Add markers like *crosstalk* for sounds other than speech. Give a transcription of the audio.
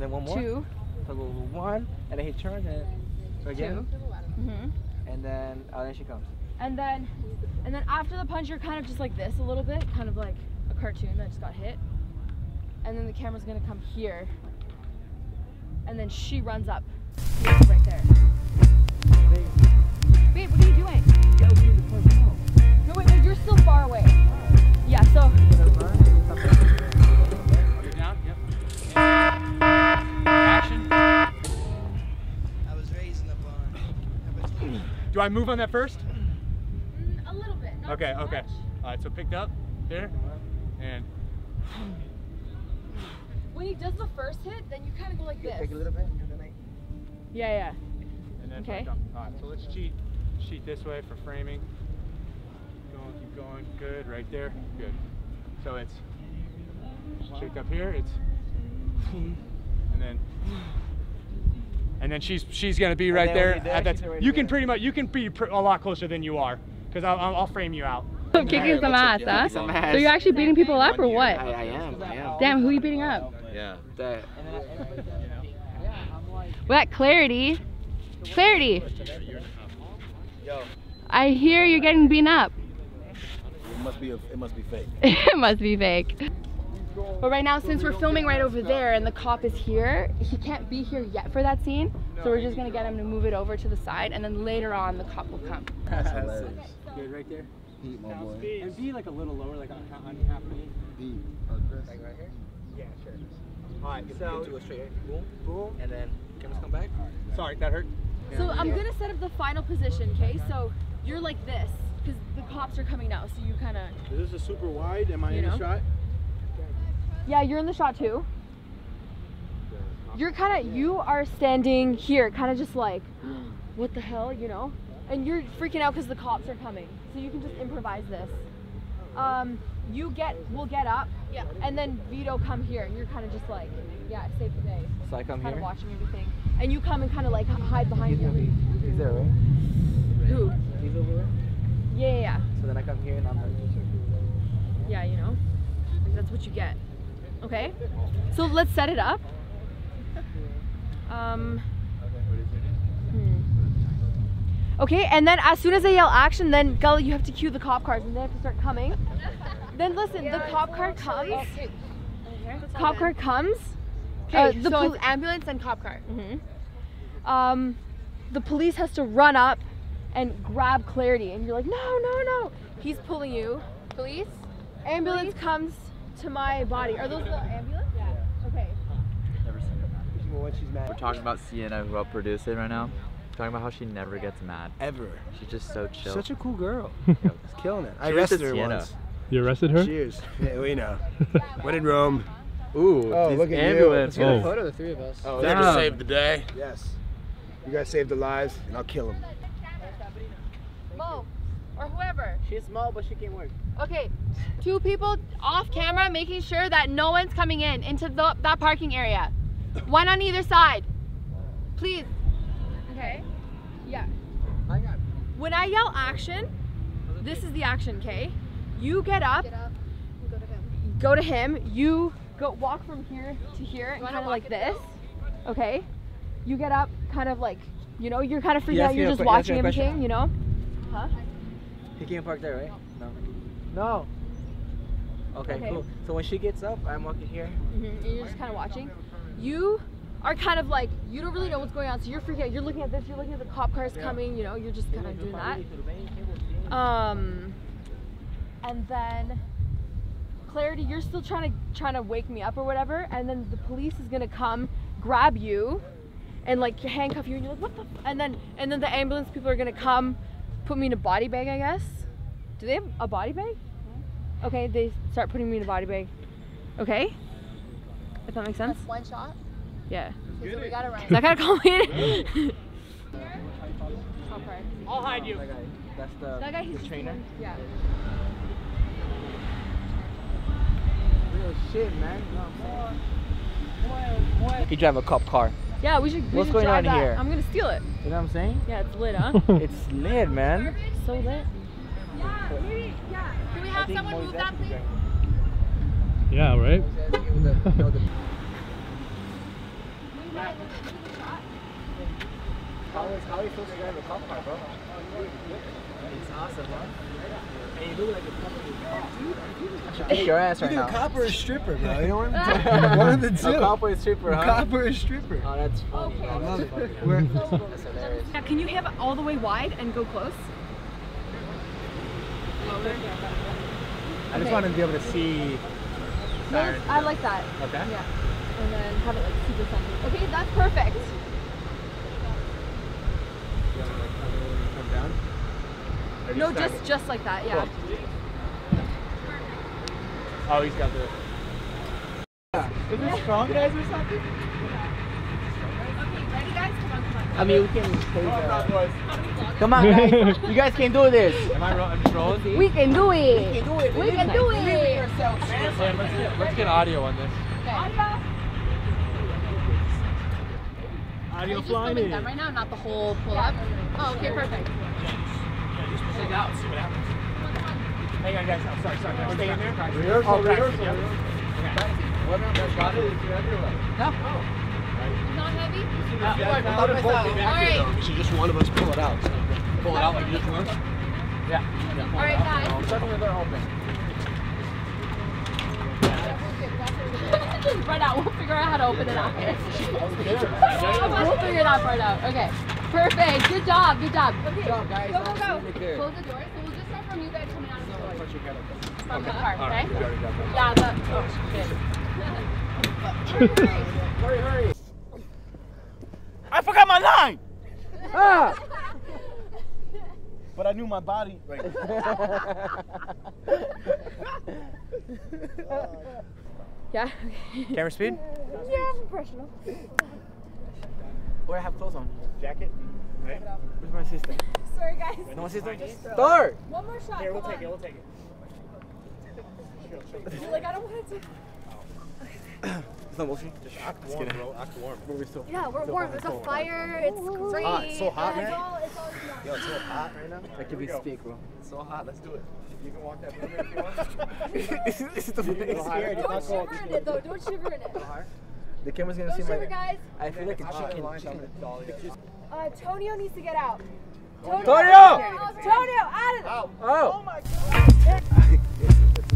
And then one more. two, So go one, and then he turns and again, hmm and then oh, then she comes. and then and then after the punch, you're kind of just like this a little bit, kind of like a cartoon that just got hit. And then the camera's gonna come here, and then she runs up, right there. Babe, what are you doing? No, wait, wait, you're still far away. Yeah, so Do I move on that first? mm, a little bit. not Okay, too okay. much. All right, so picked up here, and When he does the first hit, then you kind of go like this. Take a little bit, and then I. Yeah, yeah. and then Okay. picked. All right, so let's cheat. Cheat this way for framing. Going, keep going. Good, right there. Good. So it's checked up here. It's and then. And then she's she's gonna be right then there. when you're there, at that- she's already you can pretty much you can be pr- a lot closer than you are, because I'll, I'll I'll frame you out. *laughs* Kicking some ass, huh? Some So you're actually beating people up or what? I, I am. I am. Damn, who are you beating up? Yeah. That. What Klarity? Klarity. I hear you're getting beaten up. It must be a, it must be fake. *laughs* it must be fake. But right now, since we're filming right over there and the cop is here, he can't be here yet for that scene. So we're just gonna get him to move it over to the side, and then later on, the cop will come. That's hilarious. Good, right there. Eat, my boy. And be like a little lower, like on, on half me. Eat. Uh, Chris. Like right here. Yeah, sure. All right, so Do a straight. Boom. boom. And then cameras come back. Sorry, that hurt. So I'm gonna set up the final position, okay? So you're like this, because the cops are coming now. So you kind of, Is this a super wide? Am I You in know? the shot? Yeah, you're in the shot too. You're kind of, you are standing here, kind of just like, what the hell, you know? And you're freaking out because the cops are coming. So you can just improvise this. Um, you get, we'll get up, yeah, and then Vito come here, and you're kind of just like, yeah, save the day. So I come kind here. of watching everything. And you come and kind of like hide behind He's gonna him. be. He's there, right? Who? He's over there. Yeah, yeah, yeah. So then I come here and I'm like. Yeah, you know, like that's what you get. Okay, so let's set it up. Um. hmm. Okay, and then as soon as they yell action, then Gully, you have to cue the cop cars, and they have to start coming. then listen, the cop car comes. Cop car comes. Uh, Okay, the so ambulance and cop car. Mhm. Um, the police has to run up and grab Klarity, and you're like, no, no, no. He's pulling you. Police? Ambulance comes to my body. Are those the ambulance? Yeah. Okay. When she's mad. We're talking about Sienna, who helped produce it right now. Talking about how she never gets mad. Ever. She's just so chill. Such a cool girl. *laughs* She's killing it. I arrested her Sienna. once. You arrested her? Cheers. *laughs* Yeah, we know. *laughs* when in Rome. Ooh, Oh, look at you. ambulance. Oh. Oh. Photo of the three of us. Oh, There to Damn. save the day. Yes. You guys saved the lives, and I'll kill them. Mo, or whoever. She's small, but she can work. Okay, two people off camera making sure that no one's coming in into the, that parking area. One on either side. Please. Okay. Yeah. I got When I yell action, this is the action, okay? You get up, Get up. Go to him. go to him, you go walk from here to here and kind of like it this. Okay? You get up kind of like, you know, you're kind of freaking You out, you're just que- you asked me watching a question? everything, you know? Huh? He can't park there, right? No. No. Okay, Okay. cool. So when she gets up, I'm walking here. hmm And you're just kind of watching. You are kind of like, you don't really know what's going on, so you're freaking out. You're looking at this, you're looking at the cop cars coming, you know, you're just kind of doing that. Um, and then Klarity, you're still trying to trying to wake me up or whatever, and then the police is gonna come grab you and like handcuff you, and you're like, what the? F-? And then and then the ambulance people are gonna come, put me in a body bag, I guess. Do they have a body bag? Hmm? Okay, they start putting me in a body bag. Okay, if that makes sense. That's one shot. Yeah. Okay, so we gotta run. Is that kind of complicated? *laughs* Cop car. I'll hide you. That guy. That's the, That guy, he's the trainer. Yeah. Real shit, man. You drive a cop car. Yeah, we should. We What's should going drive on that. here? I'm gonna steal it. You know what I'm saying? Yeah, it's lit, huh? *laughs* It's lit, man. so lit. Yeah. Can we have someone move that, please? Yeah, right? *laughs* *laughs* How is how are you supposed to drive a cop car, bro? It's awesome, huh? And you look like a cop. I should kick your ass right Either now. cop or a stripper, bro. You know what I'm *laughs* talking One of the two. A cop or a stripper, huh? Cop or a stripper. Oh, that's funny. Okay. I love it. *laughs* That's We're- hilarious. Now, can you have it all the way wide and go close? I just wanted to be able to see. Yes, I like that. Okay. Yeah. And then have it like super centered. Okay, that's perfect. Come down. No, just it? just like that. Yeah. Oh, he's got the. Is this strong guys or something? Okay, ready guys? Come on, come on. I mean, we can. Take, uh, boys. come on, guys. you guys can do this. Am I, ro- I'm just rolling? We can do it. We can do it. We can do it. Sam, let's get, let's get audio on this. Audio Just filming them right now, not the whole pull up. Oh, okay, perfect. Check it out, see what happens. Hang on, guys. Oh, sorry, sorry. guys. Stay in there. Rehearsal, Oh, practice, rehearsal, yeah. Okay. What about that got it? Is it? No. Oh. Not heavy? Ah, All right. So just one of us pull it out. So Pull it out like this one. Yeah. yeah. All right, guys. Suddenly they're open. *laughs* Just spread out. Figure out how to open it *laughs* we'll figure that part out. Okay. Perfect. Good job. Good job. Okay. job, guys. Go, go, go. Close the door. So we'll just start from you guys coming out of the door. From the car, okay? we already got that. Yeah, the. Oh, shit. *laughs* Hurry, hurry. I forgot my line! Ah! But I knew my body. *laughs* Right. Yeah. Camera speed? *laughs* yeah, I'm professional. Where I have clothes on? Jacket. Right. Where's my sister? Sorry, guys. No, my sister. Start. One more shot. Here, we'll Come take it. We'll take it. Like I don't want to. It's *coughs* no motion. Just act warm, bro. Act warm. Yeah, we're warm. There's a fire. It's ah, great. hot. It's so hot, It's man. all- it's all- Yo, it's so hot right now. That could be speak, bro. It's so hot. Let's do it. You can walk that room if you want. *laughs* this, is, this is the It's Don't shiver in it though. Don't shiver in it. The camera's gonna Don't see shiver, my. guys. I feel like a I'll chicken. line chicken. Uh, Tonio needs to get out. Tonio! Tonio, out of there. Oh! *laughs*